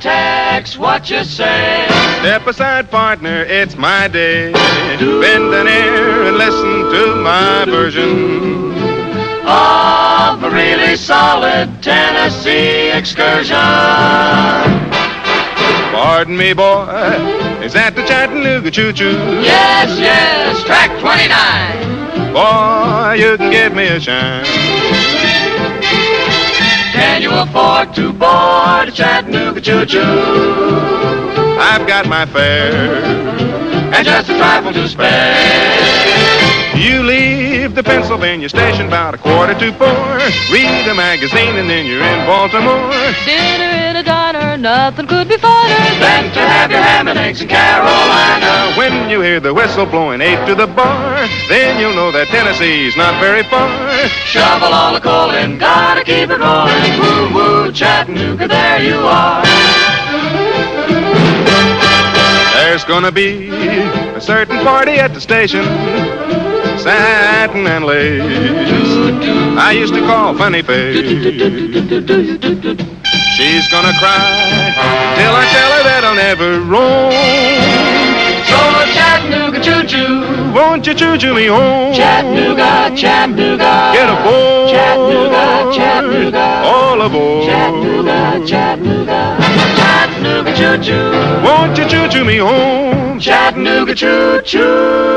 Tex, what you say? Step aside, partner, it's my day. Bend an ear and listen to my version. Of a really solid Tennessee excursion. Pardon me, boy, is that the Chattanooga choo-choo? Yes, yes, track 29. Boy, you can give me a shine. Can you afford to board a Chattanooga choo-choo? I've got my fare. And just a trifle to spare. You leave the Pennsylvania station about a quarter to four. Read a magazine and then you're in Baltimore. Dinner in a diner, nothing could be finer. Then to have your ham and eggs in Carolina. When you hear the whistle blowing eight to the bar, then you'll know that Tennessee's not very far. Shovel all the coal in, gotta keep it rolling. Woo woo, Chattanooga, there you are. There's gonna be a certain party at the station. Satin and lace. I used to call funny face. She's gonna cry till I tell her that I'll never roam. So Chattanooga choo-choo, Won't you choo-choo me home? Chattanooga, Chattanooga. Get aboard. Chattanooga, Chattanooga. All aboard. Chattanooga, Chattanooga. Chattanooga choo-choo, Won't you choo-choo me home? Chattanooga choo-choo.